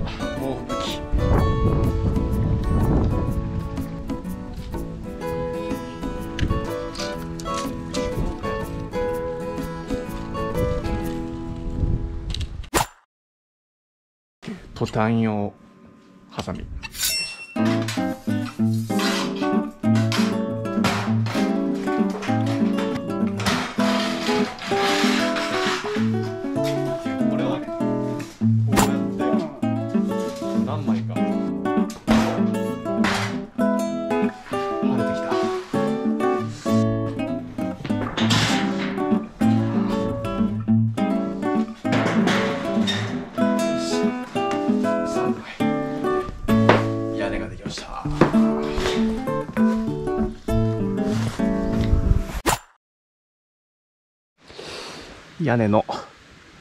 は猛吹雪トタン用ハサミ。屋根の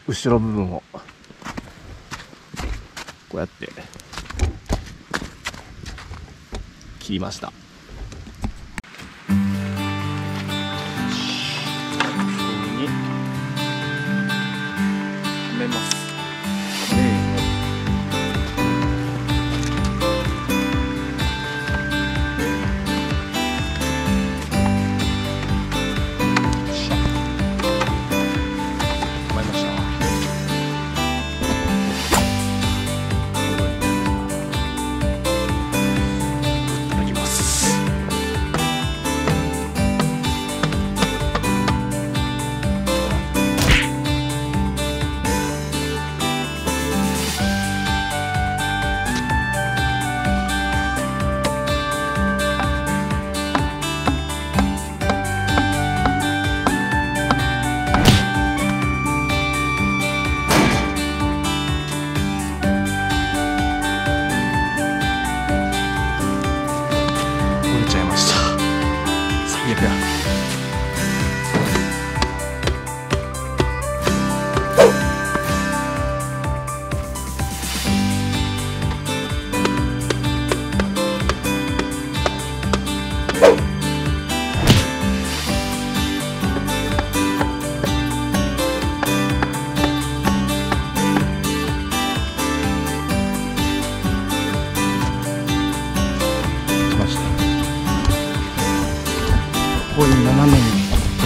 後ろ部分をこうやって切りました。ちゃいました。最悪だ。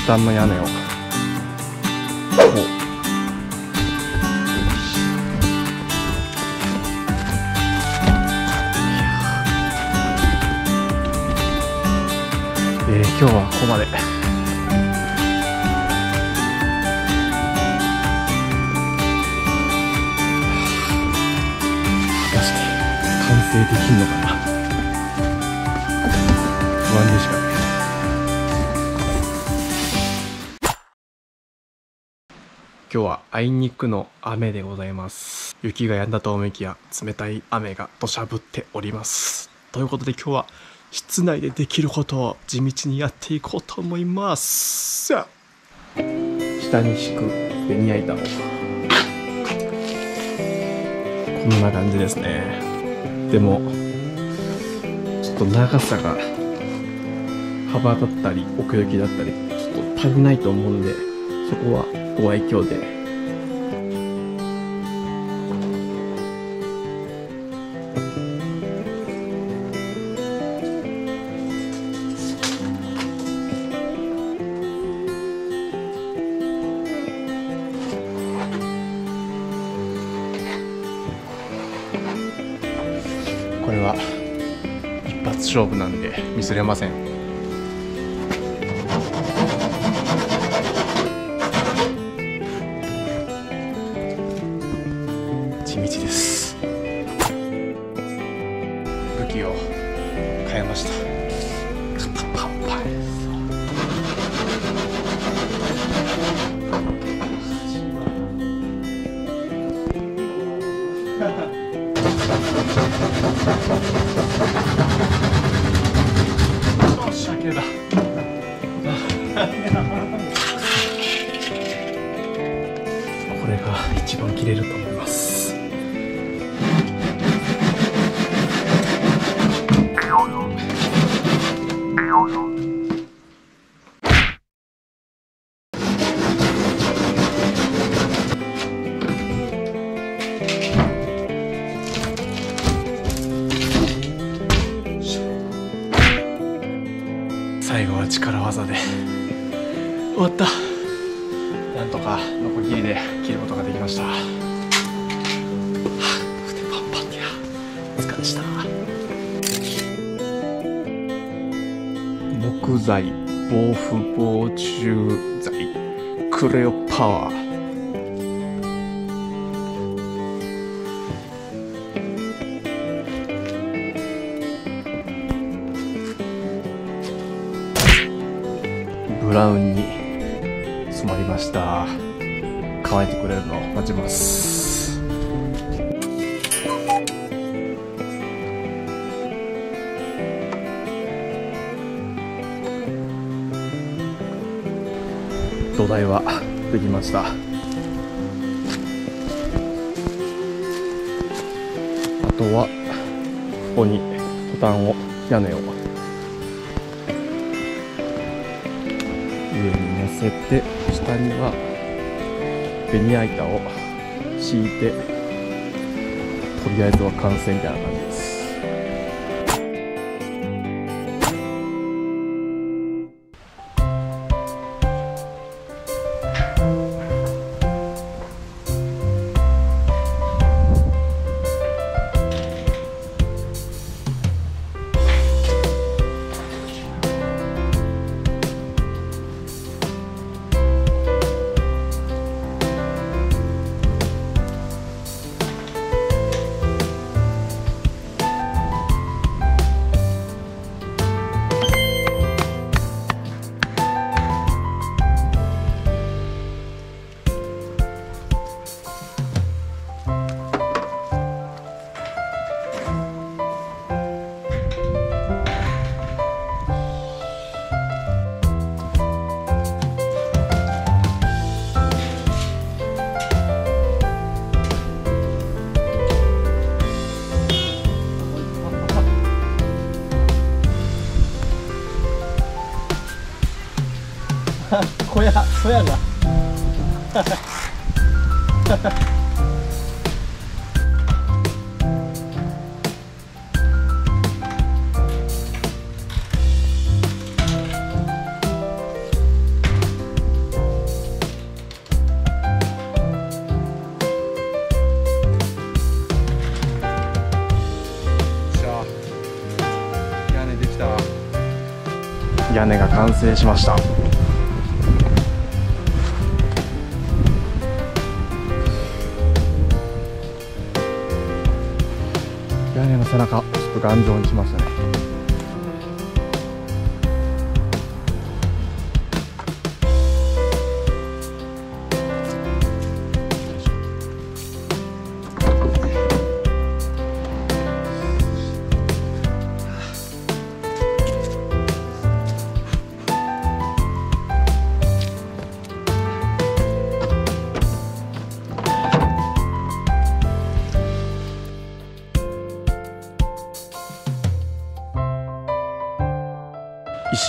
トタンの屋根を。こうえー今日はここまで。果たして完成できるのかな。今日はあいにくの雨でございます。雪が止んだと思いきや冷たい雨が土砂降っております。ということで今日は室内でできることを地道にやっていこうと思います。下に敷くベニヤ板を。こんな感じですね。でもちょっと長さが幅だったり奥行きだったりちょっと足りないと思うんでそこはご愛嬌で。これは一発勝負なんでミスれません。これが一番切れると思う。最後は力技で。終わった。なんとかノコギリで切ることができました。腕パンパンや。お疲れした。木材防腐防虫剤クレオパワー。ラウンに染まりました。乾いてくれるのを待ちます。土台はできました。あとはここにトタンを屋根を。上に乗せて下にはベニヤ板を敷いてとりあえずは完成みたいな感じです。小屋小屋が屋根できた。屋根が完成しました背中ちょっと頑丈にしましたね。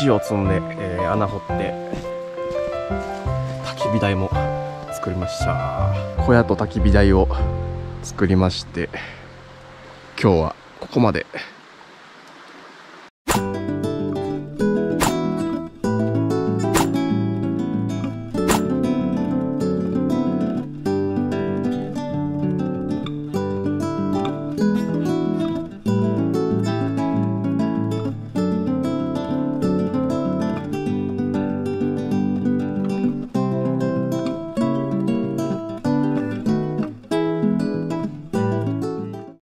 石を積んで、えー穴掘って焚き火台も作りました。小屋と焚き火台を作りまして今日はここまで。